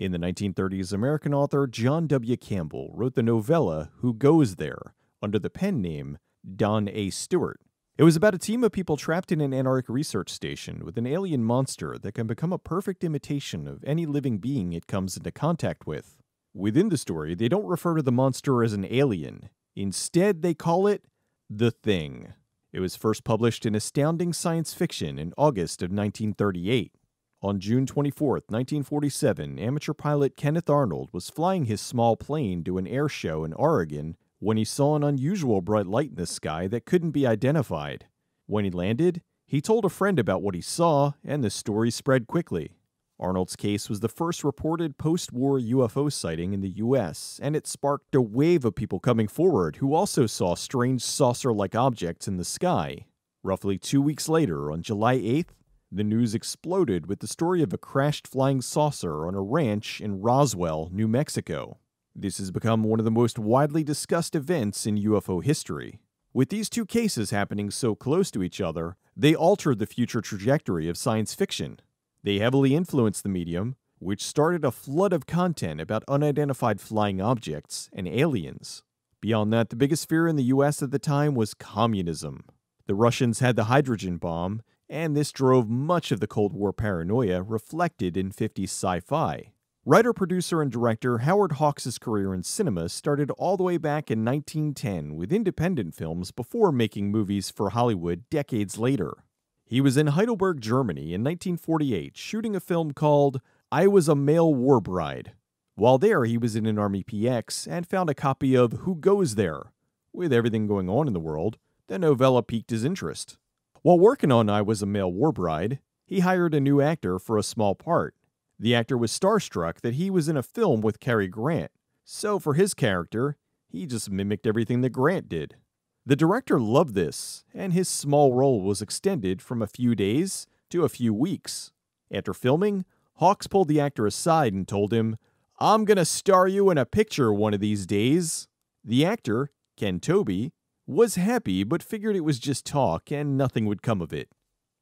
In the 1930s, American author John W. Campbell wrote the novella Who Goes There under the pen name Don A. Stewart. It was about a team of people trapped in an Antarctic research station with an alien monster that can become a perfect imitation of any living being it comes into contact with. Within the story, they don't refer to the monster as an alien. Instead, they call it The Thing. It was first published in Astounding Science Fiction in August of 1938. On June 24, 1947, amateur pilot Kenneth Arnold was flying his small plane to an air show in Oregon when he saw an unusual bright light in the sky that couldn't be identified. When he landed, he told a friend about what he saw, and the story spread quickly. Arnold's case was the first reported post war UFO sighting in the US, and it sparked a wave of people coming forward who also saw strange saucer like objects in the sky. Roughly two weeks later, on July 8th, the news exploded with the story of a crashed flying saucer on a ranch in Roswell, New Mexico. This has become one of the most widely discussed events in UFO history. With these two cases happening so close to each other, they altered the future trajectory of science fiction. They heavily influenced the medium, which started a flood of content about unidentified flying objects and aliens. Beyond that, the biggest fear in the US at the time was communism. The Russians had the hydrogen bomb, and this drove much of the Cold War paranoia reflected in 50s sci fi. Writer, producer, and director Howard Hawks' career in cinema started all the way back in 1910 with independent films before making movies for Hollywood decades later. He was in Heidelberg, Germany in 1948 shooting a film called I Was a Male War Bride. While there, he was in an Army PX and found a copy of Who Goes There. With everything going on in the world, the novella piqued his interest. While working on I Was a Male War Bride, he hired a new actor for a small part. The actor was starstruck that he was in a film with Cary Grant, so for his character, he just mimicked everything that Grant did. The director loved this, and his small role was extended from a few days to a few weeks. After filming, Hawks pulled the actor aside and told him, I'm gonna star you in a picture one of these days. The actor, Ken Tobey, was happy but figured it was just talk and nothing would come of it.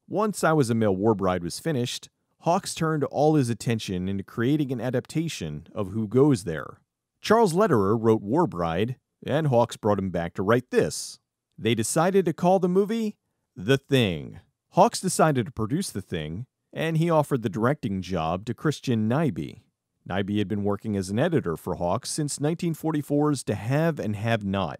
Once I Was a Male War Bride was finished, Hawks turned all his attention into creating an adaptation of Who Goes There. Charles Lederer wrote War Bride, and Hawks brought him back to write this. They decided to call the movie The Thing. Hawks decided to produce The Thing, and he offered the directing job to Christian Nyby. Nyby had been working as an editor for Hawks since 1944's To Have and Have Not.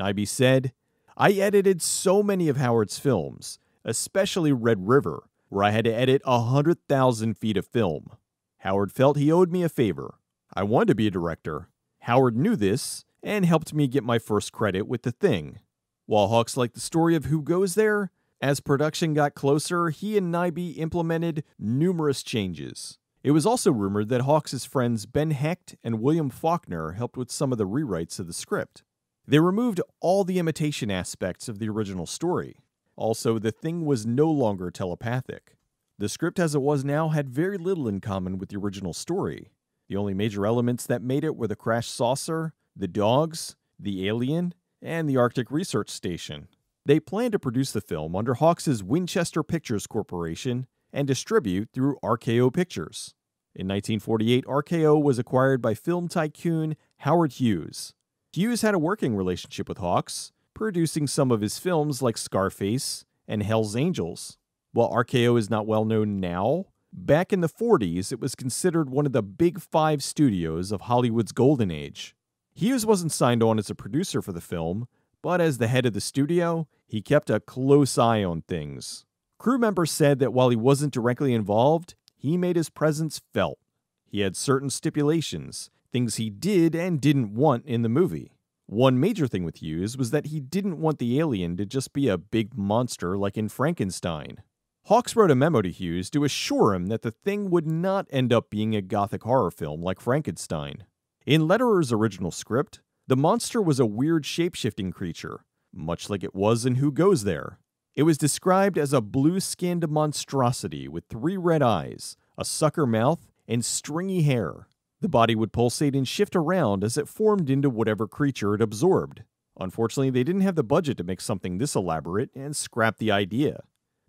Nyby said, I edited so many of Howard's films, especially Red River, where I had to edit 100,000 feet of film. Howard felt he owed me a favor. I wanted to be a director. Howard knew this and helped me get my first credit with The Thing. While Hawks liked the story of who goes there, as production got closer, he and Nyby implemented numerous changes. It was also rumored that Hawks' friends Ben Hecht and William Faulkner helped with some of the rewrites of the script. They removed all the imitation aspects of the original story. Also, the thing was no longer telepathic. The script as it was now had very little in common with the original story. The only major elements that made it were the crashed saucer, the dogs, the alien, and the Arctic Research Station. They planned to produce the film under Hawks' Winchester Pictures Corporation and distribute through RKO Pictures. In 1948, RKO was acquired by film tycoon Howard Hughes. Hughes had a working relationship with Hawks, producing some of his films like Scarface and Hell's Angels. While RKO is not well known now, back in the 40s it was considered one of the big five studios of Hollywood's golden age. Hughes wasn't signed on as a producer for the film, but as the head of the studio, he kept a close eye on things. Crew members said that while he wasn't directly involved, he made his presence felt. He had certain stipulations, things he did and didn't want in the movie. One major thing with Hughes was that he didn't want the alien to just be a big monster like in Frankenstein. Hawks wrote a memo to Hughes to assure him that the thing would not end up being a gothic horror film like Frankenstein. In Lederer's original script, the monster was a weird shape-shifting creature, much like it was in Who Goes There. It was described as a blue-skinned monstrosity with three red eyes, a sucker mouth, and stringy hair. The body would pulsate and shift around as it formed into whatever creature it absorbed. Unfortunately, they didn't have the budget to make something this elaborate and scrapped the idea.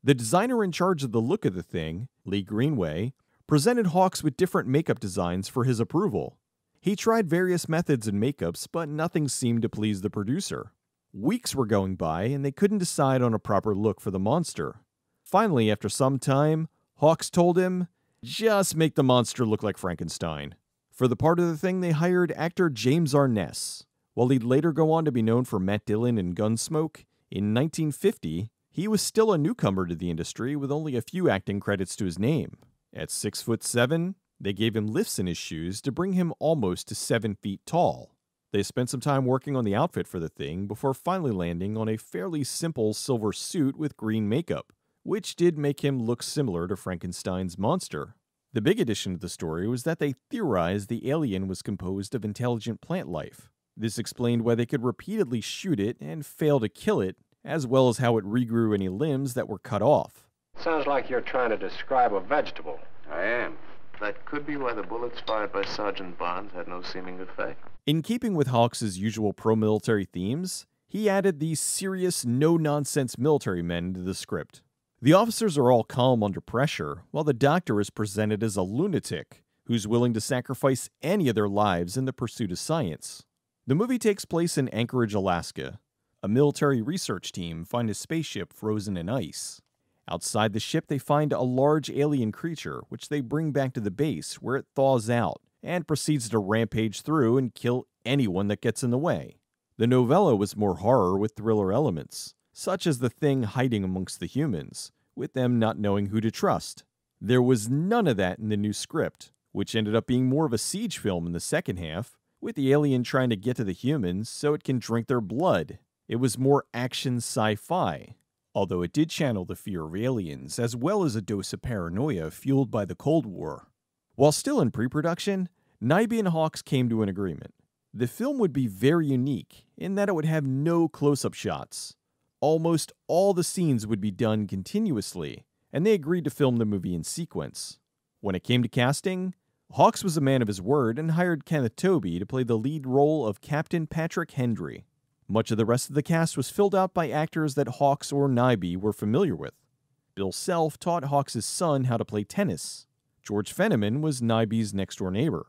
The designer in charge of the look of the thing, Lee Greenway, presented Hawks with different makeup designs for his approval. He tried various methods and makeups, but nothing seemed to please the producer. Weeks were going by, and they couldn't decide on a proper look for the monster. Finally, after some time, Hawks told him, just make the monster look like Frankenstein. For the part of the thing, they hired actor James Arness. While he'd later go on to be known for Matt Dillon and Gunsmoke, in 1950, he was still a newcomer to the industry with only a few acting credits to his name. At 6 foot 7, they gave him lifts in his shoes to bring him almost to 7 feet tall. They spent some time working on the outfit for the thing before finally landing on a fairly simple silver suit with green makeup, which did make him look similar to Frankenstein's monster. The big addition to the story was that they theorized the alien was composed of intelligent plant life. This explained why they could repeatedly shoot it and fail to kill it, as well as how it regrew any limbs that were cut off. Sounds like you're trying to describe a vegetable. I am. That could be why the bullets fired by Sergeant Barnes had no seeming effect. In keeping with Hawks's usual pro military themes, he added these serious, no nonsense military men into the script. The officers are all calm under pressure, while the doctor is presented as a lunatic who's willing to sacrifice any of their lives in the pursuit of science. The movie takes place in Anchorage, Alaska. A military research team find a spaceship frozen in ice. Outside the ship, they find a large alien creature, which they bring back to the base, where it thaws out and proceeds to rampage through and kill anyone that gets in the way. The novella was more horror with thriller elements, such as the thing hiding amongst the humans, with them not knowing who to trust. There was none of that in the new script, which ended up being more of a siege film in the second half, with the alien trying to get to the humans so it can drink their blood. It was more action sci fi, although it did channel the fear of aliens as well as a dose of paranoia fueled by the Cold War. While still in pre production, Nyby and Hawks came to an agreement. The film would be very unique in that it would have no close up shots. Almost all the scenes would be done continuously, and they agreed to film the movie in sequence. When it came to casting, Hawks was a man of his word and hired Kenneth Tobey to play the lead role of Captain Patrick Hendry. Much of the rest of the cast was filled out by actors that Hawks or Nyby were familiar with. Bill Self taught Hawks' son how to play tennis. George Fenneman was Nyby's next door neighbor.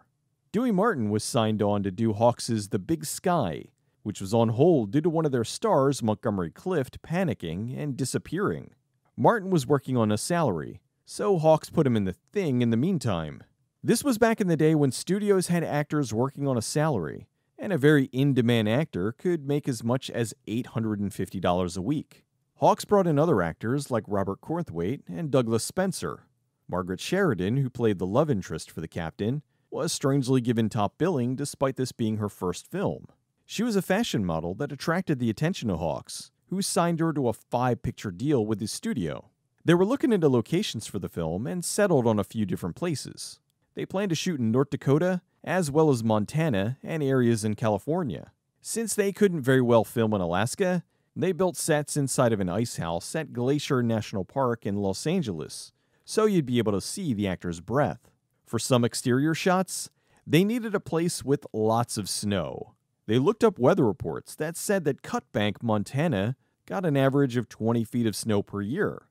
Dewey Martin was signed on to do Hawks' The Big Sky, which was on hold due to one of their stars, Montgomery Clift, panicking and disappearing. Martin was working on a salary, so Hawks put him in the thing in the meantime. This was back in the day when studios had actors working on a salary, and a very in demand actor could make as much as $850 a week. Hawks brought in other actors like Robert Cornthwaite and Douglas Spencer. Margaret Sheridan, who played the love interest for the captain, was strangely given top billing despite this being her first film. She was a fashion model that attracted the attention of Hawks, who signed her to a five picture deal with his studio. They were looking into locations for the film and settled on a few different places. They planned to shoot in North Dakota, as well as Montana and areas in California. Since they couldn't very well film in Alaska, they built sets inside of an ice house at Glacier National Park in Los Angeles, so you'd be able to see the actor's breath. For some exterior shots, they needed a place with lots of snow. They looked up weather reports that said that Cutbank, Montana, got an average of 20 feet of snow per year.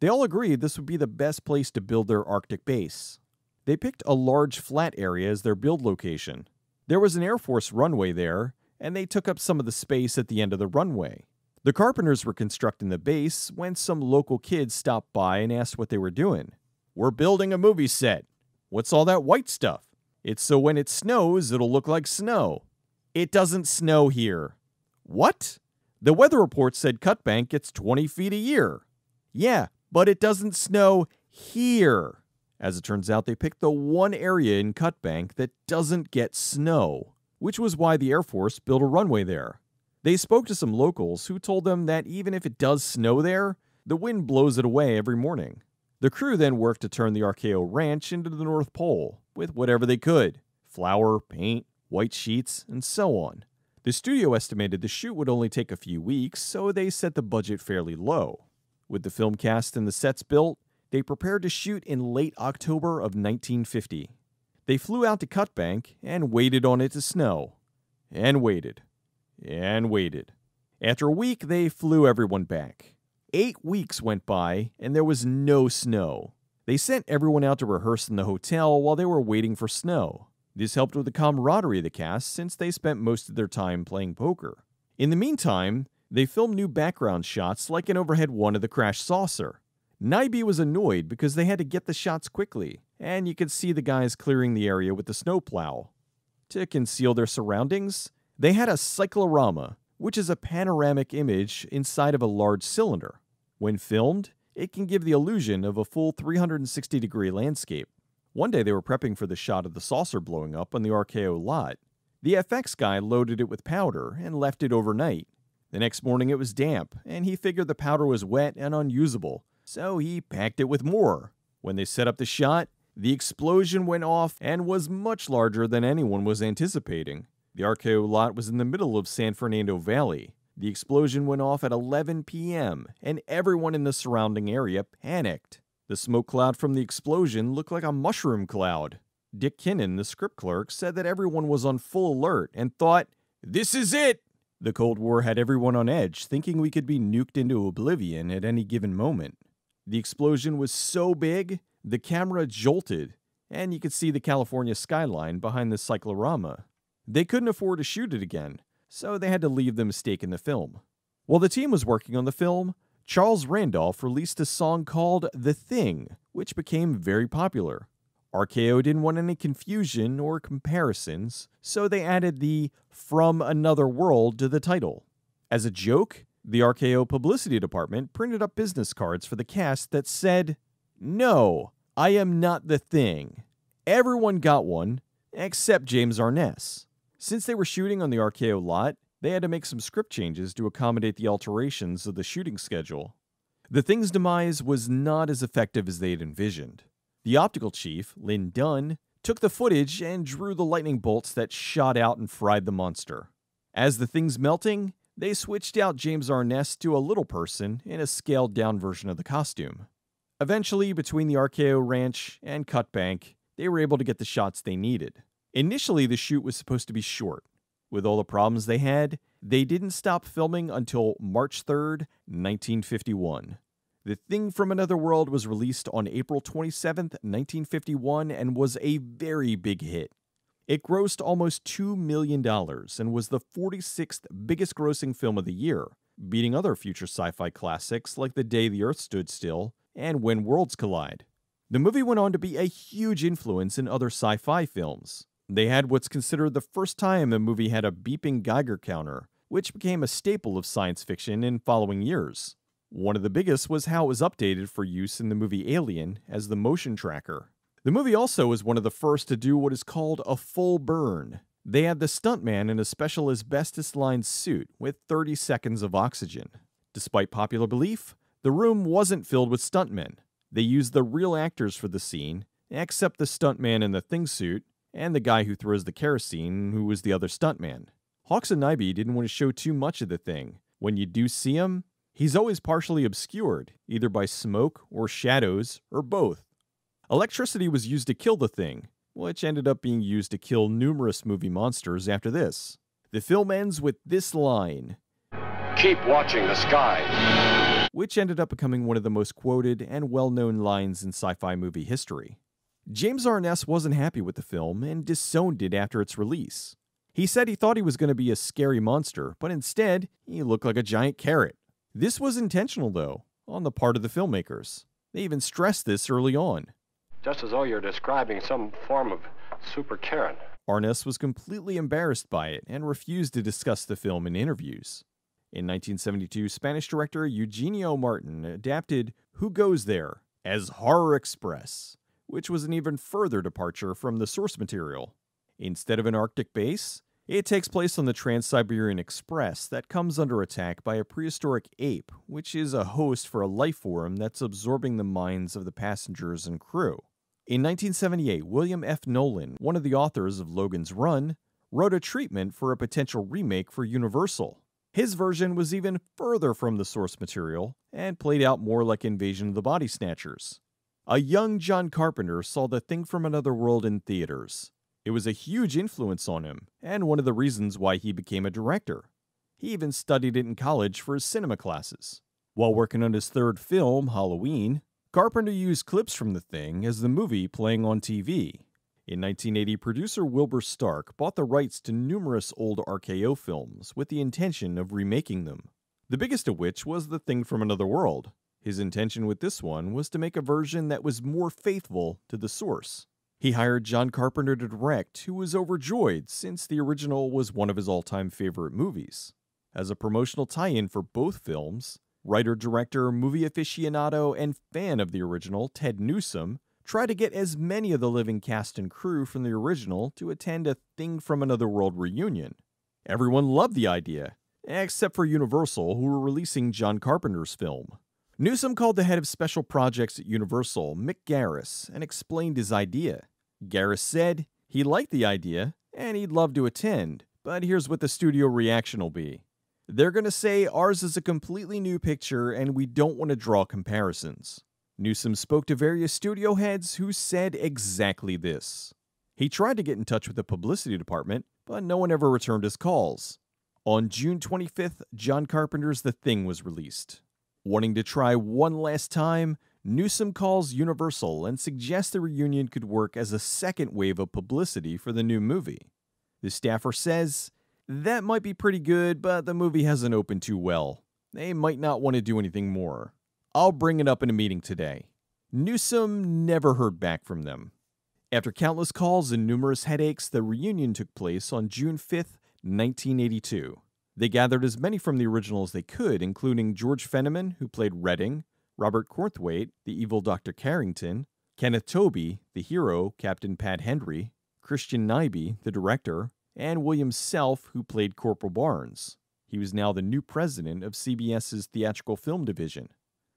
They all agreed this would be the best place to build their Arctic base. They picked a large flat area as their build location. There was an Air Force runway there, and they took up some of the space at the end of the runway. The carpenters were constructing the base when some local kids stopped by and asked what they were doing. We're building a movie set. What's all that white stuff? It's so when it snows, it'll look like snow. It doesn't snow here. What? The weather report said Cutbank gets 20 feet a year. Yeah, but it doesn't snow here. As it turns out, they picked the one area in Cutbank that doesn't get snow, which was why the Air Force built a runway there. They spoke to some locals who told them that even if it does snow there, the wind blows it away every morning. The crew then worked to turn the RKO Ranch into the North Pole with whatever they could flour, paint, white sheets, and so on. The studio estimated the shoot would only take a few weeks, so they set the budget fairly low. With the film cast and the sets built, they prepared to shoot in late October of 1950. They flew out to Cutbank and waited on it to snow. And waited. And waited. After a week, they flew everyone back. Eight weeks went by, and there was no snow. They sent everyone out to rehearse in the hotel while they were waiting for snow. This helped with the camaraderie of the cast since they spent most of their time playing poker. In the meantime, they filmed new background shots like an overhead one of the crashed saucer. Nyby was annoyed because they had to get the shots quickly, and you could see the guys clearing the area with the snowplow. To conceal their surroundings, they had a cyclorama, which is a panoramic image inside of a large cylinder. When filmed, it can give the illusion of a full 360 degree landscape. One day they were prepping for the shot of the saucer blowing up on the RKO lot. The FX guy loaded it with powder and left it overnight. The next morning it was damp, and he figured the powder was wet and unusable, so he packed it with more. When they set up the shot, the explosion went off and was much larger than anyone was anticipating. The RKO lot was in the middle of San Fernando Valley. The explosion went off at 11 p.m., and everyone in the surrounding area panicked. The smoke cloud from the explosion looked like a mushroom cloud. Dick Kinnan, the script clerk, said that everyone was on full alert and thought, This is it! The Cold War had everyone on edge, thinking we could be nuked into oblivion at any given moment. The explosion was so big, the camera jolted, and you could see the California skyline behind the cyclorama. They couldn't afford to shoot it again, so they had to leave the mistake in the film. While the team was working on the film, Charles Randolph released a song called The Thing, which became very popular. RKO didn't want any confusion or comparisons, so they added the From Another World to the title. As a joke, the RKO publicity department printed up business cards for the cast that said, No, I am not the thing. Everyone got one, except James Arness. Since they were shooting on the RKO lot, they had to make some script changes to accommodate the alterations of the shooting schedule. The thing's demise was not as effective as they had envisioned. The optical chief, Lynn Dunn, took the footage and drew the lightning bolts that shot out and fried the monster. As the thing's melting, they switched out James Arness to a little person in a scaled down version of the costume. Eventually, between the RKO Ranch and Cutbank, they were able to get the shots they needed. Initially, the shoot was supposed to be short. With all the problems they had, they didn't stop filming until March 3rd, 1951. The Thing from Another World was released on April 27th, 1951, and was a very big hit. It grossed almost $2 million and was the 46th biggest grossing film of the year, beating other future sci fi classics like The Day the Earth Stood Still and When Worlds Collide. The movie went on to be a huge influence in other sci fi films. They had what's considered the first time a movie had a beeping Geiger counter, which became a staple of science fiction in following years. One of the biggest was how it was updated for use in the movie Alien as the motion tracker. The movie also was one of the first to do what is called a full burn. They had the stuntman in a special asbestos lined suit with 30 seconds of oxygen. Despite popular belief, the room wasn't filled with stuntmen. They used the real actors for the scene, except the stuntman in the thing suit and the guy who throws the kerosene, who was the other stuntman. Hawks and Nyby didn't want to show too much of the thing. When you do see him, he's always partially obscured, either by smoke or shadows, or both. Electricity was used to kill the thing, which ended up being used to kill numerous movie monsters after this. The film ends with this line Keep watching the sky. Which ended up becoming one of the most quoted and well known lines in sci fi movie history. James Arness wasn't happy with the film and disowned it after its release. He said he thought he was going to be a scary monster, but instead, he looked like a giant carrot. This was intentional, though, on the part of the filmmakers. They even stressed this early on. Just as though you're describing some form of super carrot. Arness was completely embarrassed by it and refused to discuss the film in interviews. In 1972, Spanish director Eugenio Martin adapted Who Goes There as Horror Express, which was an even further departure from the source material. Instead of an Arctic base, it takes place on the Trans Siberian Express that comes under attack by a prehistoric ape, which is a host for a life form that's absorbing the minds of the passengers and crew. In 1978, William F. Nolan, one of the authors of Logan's Run, wrote a treatment for a potential remake for Universal. His version was even further from the source material and played out more like Invasion of the Body Snatchers. A young John Carpenter saw The Thing from Another World in theaters. It was a huge influence on him, and one of the reasons why he became a director. He even studied it in college for his cinema classes. While working on his third film, Halloween, Carpenter used clips from the thing as the movie playing on TV. In 1980, producer Wilbur Stark bought the rights to numerous old RKO films with the intention of remaking them. The biggest of which was The Thing from Another World. His intention with this one was to make a version that was more faithful to the source. He hired John Carpenter to direct, who was overjoyed since the original was one of his all time favorite movies. As a promotional tie in for both films, writer, director, movie aficionado, and fan of the original, Ted Newsom, tried to get as many of the living cast and crew from the original to attend a Thing from Another World reunion. Everyone loved the idea, except for Universal, who were releasing John Carpenter's film. Newsom called the head of special projects at Universal, Mick Garris, and explained his idea. Garris said he liked the idea and he'd love to attend, but here's what the studio reaction will be. They're going to say ours is a completely new picture and we don't want to draw comparisons. Newsom spoke to various studio heads who said exactly this. He tried to get in touch with the publicity department, but no one ever returned his calls. On June 25th, John Carpenter's The Thing was released. Wanting to try one last time, Newsom calls Universal and suggests the reunion could work as a second wave of publicity for the new movie. The staffer says, That might be pretty good, but the movie hasn't opened too well. They might not want to do anything more. I'll bring it up in a meeting today. Newsom never heard back from them. After countless calls and numerous headaches, the reunion took place on June 5th, 1982. They gathered as many from the original as they could, including George Fenneman, who played Redding, Robert Cornthwaite, the evil Dr. Carrington, Kenneth Tobey, the hero, Captain Pat Hendry, Christian Nyby, the director, and William Self, who played Corporal Barnes. He was now the new president of CBS's theatrical film division.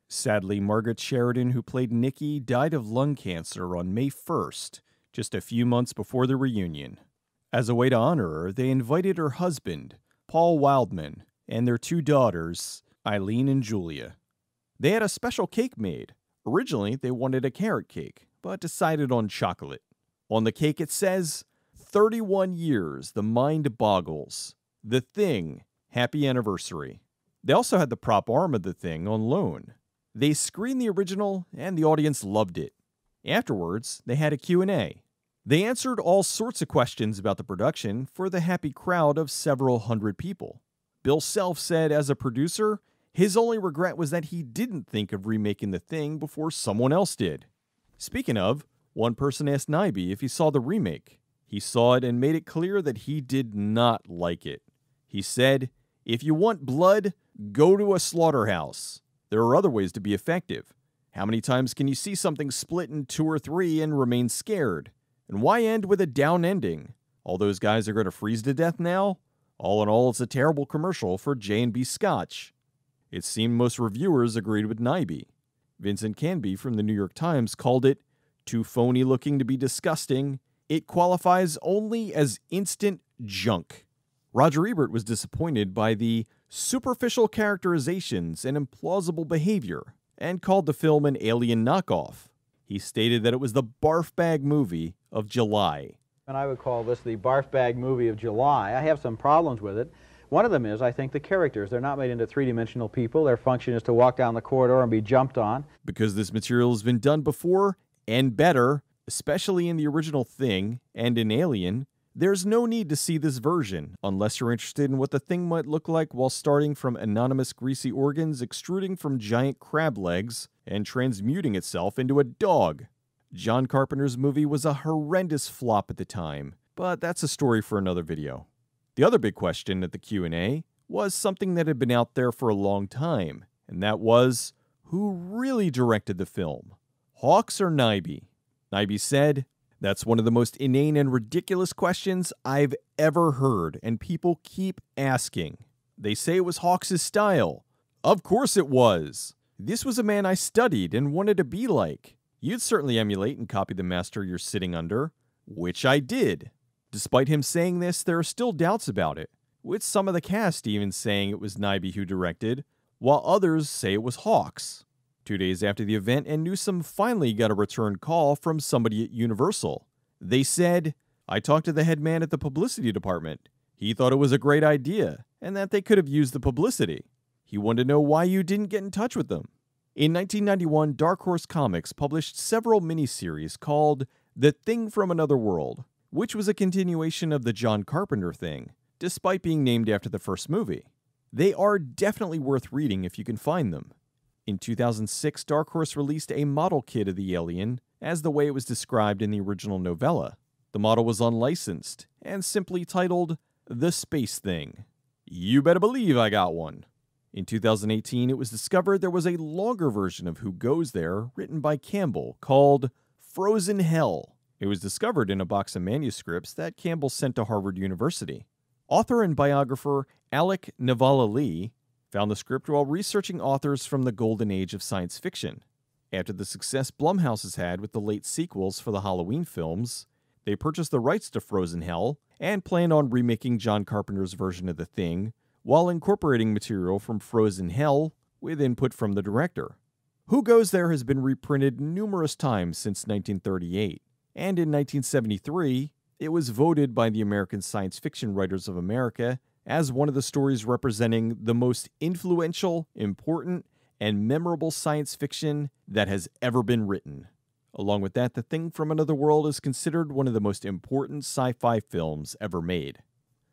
Sadly, Margaret Sheridan, who played Nikki, died of lung cancer on May 1st, just a few months before the reunion. As a way to honor her, they invited her husband, Paul Wildman, and their two daughters, Eileen and Julia. They had a special cake made. Originally, they wanted a carrot cake, but decided on chocolate. On the cake, it says, 31 years, the mind boggles. The Thing, happy anniversary. They also had the prop arm of The Thing on loan. They screened the original, and the audience loved it. Afterwards, they had a Q&A. They answered all sorts of questions about the production for the happy crowd of several hundred people. Bill Self said, as a producer, his only regret was that he didn't think of remaking the thing before someone else did. Speaking of, one person asked Nyby if he saw the remake. He saw it and made it clear that he did not like it. He said, If you want blood, go to a slaughterhouse. There are other ways to be effective. How many times can you see something split in two or three and remain scared? And why end with a down ending? All those guys are going to freeze to death now? All in all, it's a terrible commercial for J&B Scotch. It seemed most reviewers agreed with Nyby. Vincent Canby from the New York Times called it too phony looking to be disgusting. It qualifies only as instant junk. Roger Ebert was disappointed by the superficial characterizations and implausible behavior and called the film an alien knockoff. He stated that it was the barf bag movie of July. And I would call this the barf bag movie of July. I have some problems with it. One of them is, I think, the characters. They're not made into three-dimensional people. Their function is to walk down the corridor and be jumped on. Because this material has been done before and better, especially in the original Thing and in Alien, there's no need to see this version unless you're interested in what the thing might look like while starting from anonymous greasy organs extruding from giant crab legs and transmuting itself into a dog. John Carpenter's movie was a horrendous flop at the time, but that's a story for another video. The other big question at the Q&A was something that had been out there for a long time, and that was who really directed the film? Hawks or Nyby? Nyby said, that's one of the most inane and ridiculous questions I've ever heard, and people keep asking. They say it was Hawks' style. Of course it was. This was a man I studied and wanted to be like. You'd certainly emulate and copy the master you're sitting under, which I did. Despite him saying this, there are still doubts about it, with some of the cast even saying it was Nyby who directed, while others say it was Hawks. Two days after the event, and Newsom finally got a return call from somebody at Universal. They said, I talked to the head man at the publicity department. He thought it was a great idea, and that they could have used the publicity. He wanted to know why you didn't get in touch with them. In 1991, Dark Horse Comics published several miniseries called The Thing from Another World, which was a continuation of the John Carpenter thing, despite being named after the first movie. They are definitely worth reading if you can find them. In 2006, Dark Horse released a model kit of the alien as the way it was described in the original novella. The model was unlicensed and simply titled The Space Thing. You better believe I got one. In 2018, it was discovered there was a longer version of Who Goes There written by Campbell called Frozen Hell. It was discovered in a box of manuscripts that Campbell sent to Harvard University. Author and biographer Alec Nevala-Lee found the script while researching authors from the golden age of science fiction. After the success Blumhouse has had with the late sequels for the Halloween films, they purchased the rights to Frozen Hell and planned on remaking John Carpenter's version of The Thing while incorporating material from Frozen Hell with input from the director. Who Goes There has been reprinted numerous times since 1938, and in 1973, it was voted by the American Science Fiction Writers of America as one of the stories representing the most influential, important, and memorable science fiction that has ever been written. Along with that, The Thing from Another World is considered one of the most important sci fi films ever made.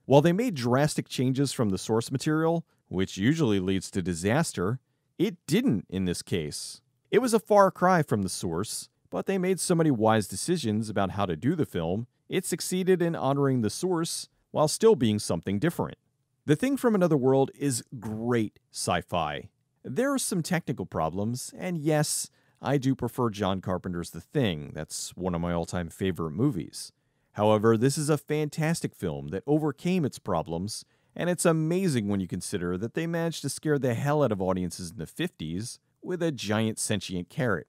While they made drastic changes from the source material, which usually leads to disaster, it didn't in this case. It was a far cry from the source, but they made so many wise decisions about how to do the film, it succeeded in honoring the source while still being something different. The Thing from Another World is great sci fi. There are some technical problems, and yes, I do prefer John Carpenter's The Thing. That's one of my all time favorite movies. However, this is a fantastic film that overcame its problems, and it's amazing when you consider that they managed to scare the hell out of audiences in the 50s with a giant sentient carrot.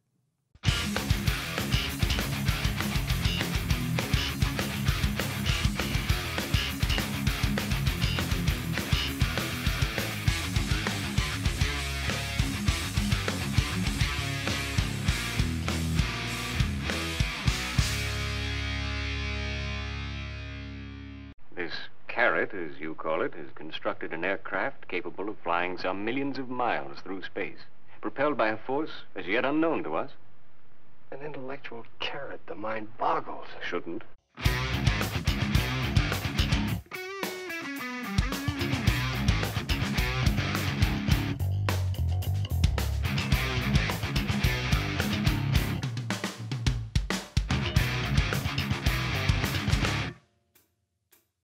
Carrot, as you call it, has constructed an aircraft capable of flying some millions of miles through space, propelled by a force as yet unknown to us. An intellectual carrot. The mind boggles. Shouldn't.